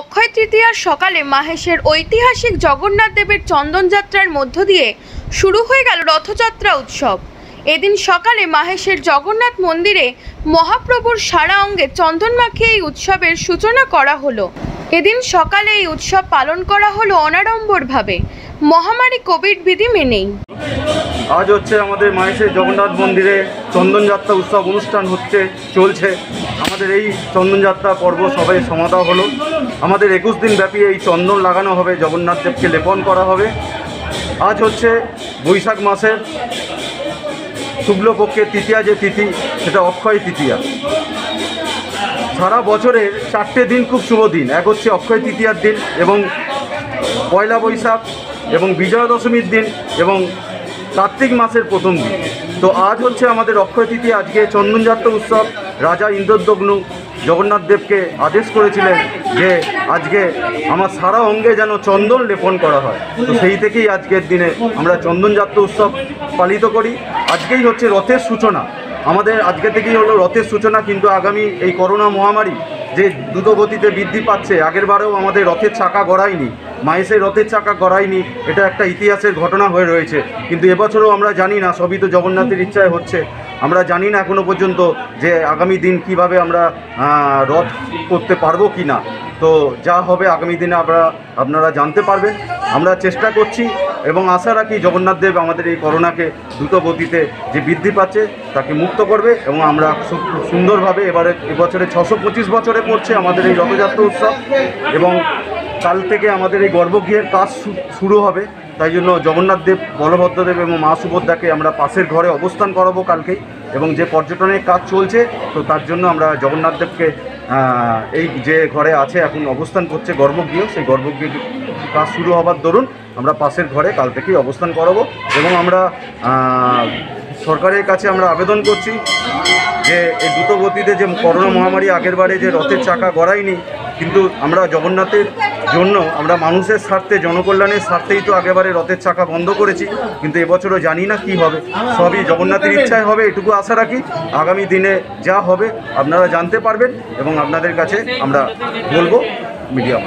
অক্ষয় তৃতীয়ার সকালে মাহেশের ঐতিহাসিক জগন্নাথ দেবের চন্দনযাত্রার মধ্য দিয়ে শুরু হয়ে গেল রথযাত্রা উৎসব। এদিন সকালে মাহেশের জগন্নাথ মন্দিরে মহাপ্রভুর সারা অঙ্গে চন্দন মাখিয়ে এই উৎসবের সূচনা করা হলো। এদিন সকালে এই উৎসব পালন করা হলো অনাড়ম্বরভাবে। মহামারী কোভিড বিধি মেনেই। আজ হচ্ছে আমাদের মাহেশের জগন্নাথ মন্দিরে চন্দনযাত্রা উৎসব অনুষ্ঠান হচ্ছে, চলছে। আমাদের এই চন্দনযাত্রা পর্ব সবাই সমাধা হলো। আমাদের একুশ দিন ব্যাপী এই চন্দন লাগানো হবে, জগন্নাথ দেবকে লেপন করা হবে। আজ হচ্ছে বৈশাখ মাসের শুক্লপক্ষের তৃতীয়া যে তিথি, সেটা অক্ষয় তৃতীয়া। সারা বছরের চারটে দিন খুব শুভ দিন। এক হচ্ছে অক্ষয় তৃতীয়ার দিন এবং পয়লা বৈশাখ এবং বিজয়া দশমীর দিন এবং কার্তিক মাসের প্রথম দিন। তো আজ হচ্ছে আমাদের অক্ষয় তিথি আজকে চন্দনযাত্রা উৎসব। রাজা ইন্দ্রদগ্নু জগন্নাথ দেবকে আদেশ করেছিলেন যে আজকে আমার সারা অঙ্গে যেন চন্দন লেপন করা হয়। তো সেই থেকেই আজকের দিনে আমরা চন্দনযাত্রা উৎসব পালিত করি। আজকেই হচ্ছে রথের সূচনা। আমাদের আজকে থেকেই হলো রথের সূচনা, কিন্তু আগামী এই করোনা মহামারী যে দ্রুত গতিতে বৃদ্ধি পাচ্ছে আগের বারেও আমাদের রথের চাকা গড়ায়নি, মাইসের রথের চাকা গড়ায়নি, এটা একটা ইতিহাসের ঘটনা হয়ে রয়েছে। কিন্তু এবছরও আমরা জানি না, সবই তো জগন্নাথের ইচ্ছায় হচ্ছে। আমরা জানি না এখনও পর্যন্ত যে আগামী দিন কীভাবে আমরা রথ করতে পারব কি না তো যা হবে আগামী দিনে আমরা, আপনারা জানতে পারবেন। আমরা চেষ্টা করছি এবং আশা রাখি জগন্নাথ দেব আমাদের এই করোনাকে দ্রুত গতিতে যে বৃদ্ধি পাচ্ছে, তাকে মুক্ত করবে এবং আমরা সুন্দরভাবে এবারে এবছরে ছশো পঁচিশ বছরে পড়ছে আমাদের এই রথযাত্রা উৎসব এবং কাল থেকে আমাদের এই গর্ভগৃহের কাজ শুরু হবে। তাই জন্য জগন্নাথ দেব বলভদ্রদেব এবং মা সুভদ্রাকে আমরা পাশের ঘরে অবস্থান করাবো কালকেই এবং যে পর্যটনের কাজ চলছে, তো তার জন্য আমরা জগন্নাথ দেবকে এই যে ঘরে আছে, এখন অবস্থান করছে গর্ভগৃহ, সেই গর্ভগৃহ কাজ শুরু হবার দরুন আমরা পাশের ঘরে কাল থেকেই অবস্থান করাবো এবং আমরা সরকারের কাছে আমরা আবেদন করছি যে এই দ্রুত গতিতে যে করোনা মহামারী আগের বারে যে রথের চাকা গড়ায়নি, কিন্তু আমরা জগন্নাথের জন্য, আমরা মানুষের স্বার্থে, জনকল্যাণের স্বার্থেই তো আগেবারে রথের চাকা বন্ধ করেছি, কিন্তু এবছরও জানি না কি হবে। সবই জগন্নাথের ইচ্ছায় হবে, এটুকু আশা রাখি। আগামী দিনে যা হবে আপনারা জানতে পারবেন এবং আপনাদের কাছে আমরা বলব, মিডিয়া